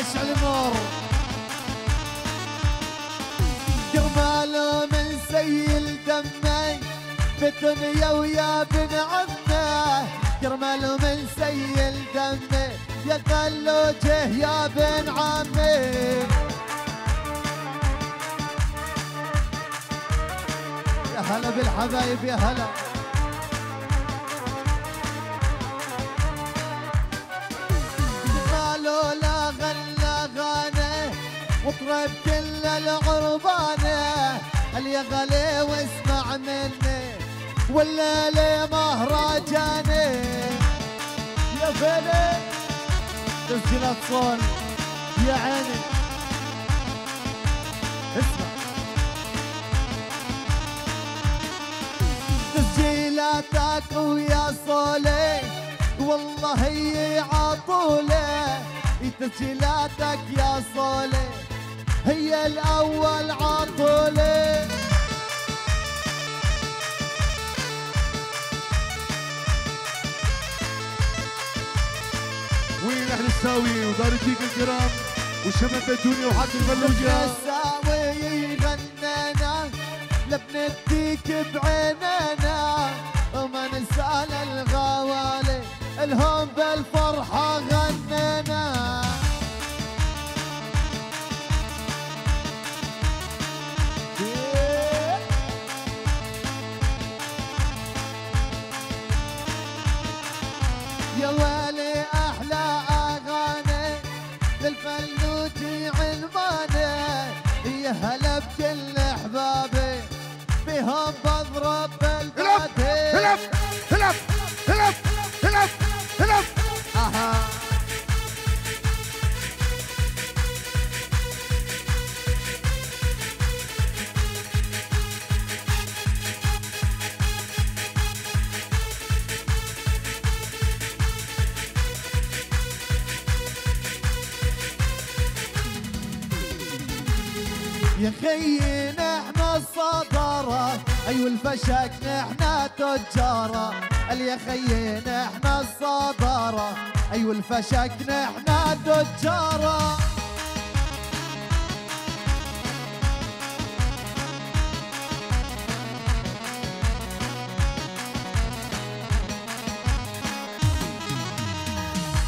واشعل النور كرماله من سيل دمي بالدنيا ويا بن عمه. كرماله من سيل دمي يا قلوجه يا بن عمي يا هلا بالحبايب يا هلا. مطرب كل العربانة هل يا غلي واسمع مني؟ والليلة مهرجاني يا فيلي تسجيلات صون يا عيني. اسمع. تسجيلاتك ويا صولي والله هي عطولة تسجيلاتك يا صولي. هي الأول عطولة وين أهل الساوي ودار الديك الكرام وشباب الدنيا وحق البلوجة؟ الساوي غنينا لبنديك بعينينا وما ننسى الغوالي الهم بالفرحة هلا يا خيي نحن الصدارة. أيوة الفشك نحن تجارة. يا خيي نحن الصدارة. أيوة الفشك نحن تجارة.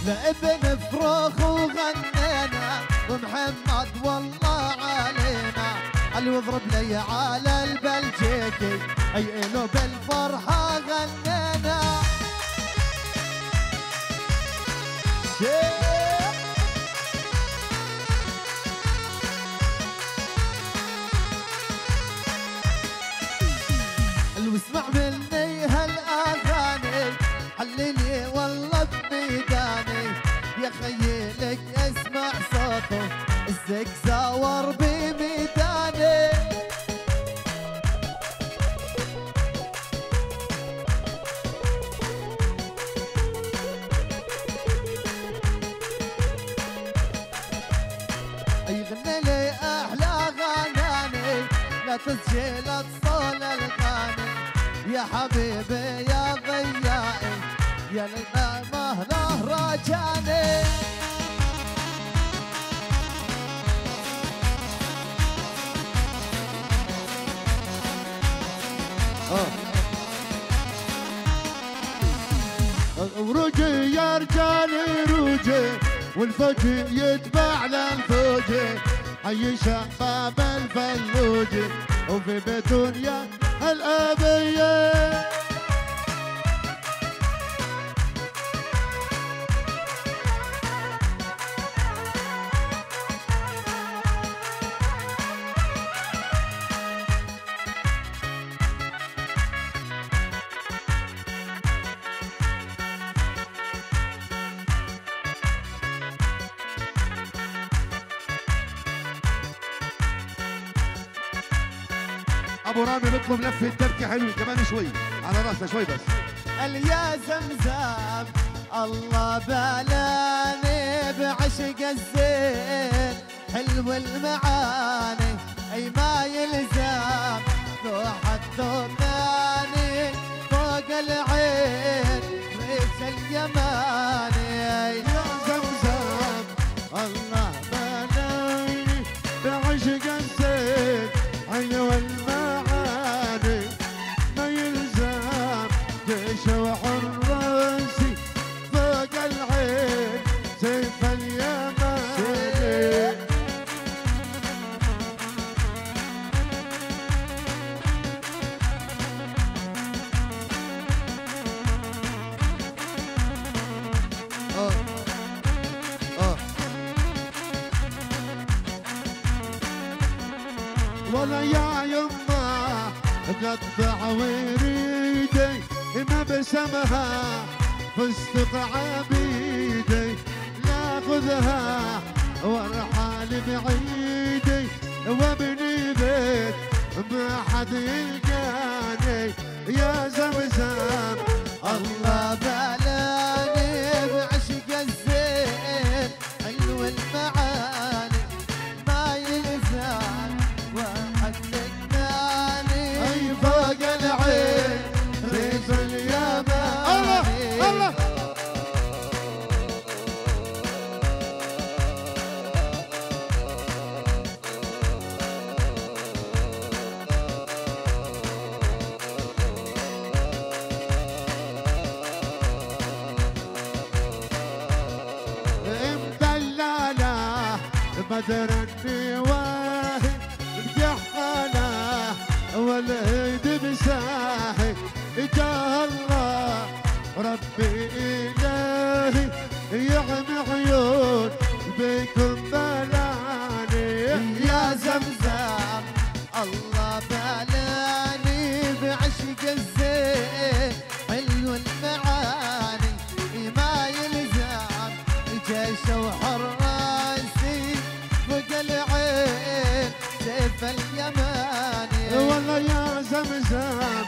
لابن فروخ واضرب لي على البلجيكي. أي له بالفرحة غنينا. واسمع مني هالأغاني. حليني والله بميداني. يا خيلك اسمع صوته. الزق لا تسجيل اتصال الغاني يا حبيبي يا ضيائي يا لنا مهله رجاني وروجي يا رجالي روجي والفوجي يتبع للفوجي حي شباب الفلوجي وفي بتونيا الأبية. أبو رامي بيطلب لفه تركه حلوة كمان شوي. على راسنا شوي بس. قال يا زمزم الله بلاني بعشق الزين. حلو المعاني أي ما يلزم. روح الثماني فوق العين. ريش اليماني شوح الراسي فوق العين سيف اليماني ولا يا يما قطع ما بسمها فستق عبيدي ناخذها وارحال بعيدي وابني بيت ما حد يلقاني يا زمزم بدر النواهي بجحالة والعيد زمزم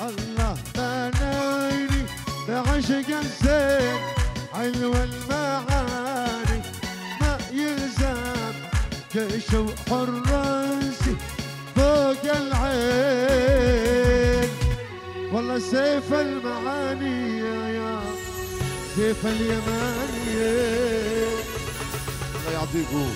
الله بنايني بعشق الزين. حلو المعاني ما يلزم. جيش وحراسي فوق العين. والله سيف المعاني يا سيف اليماني الله يعطيكم.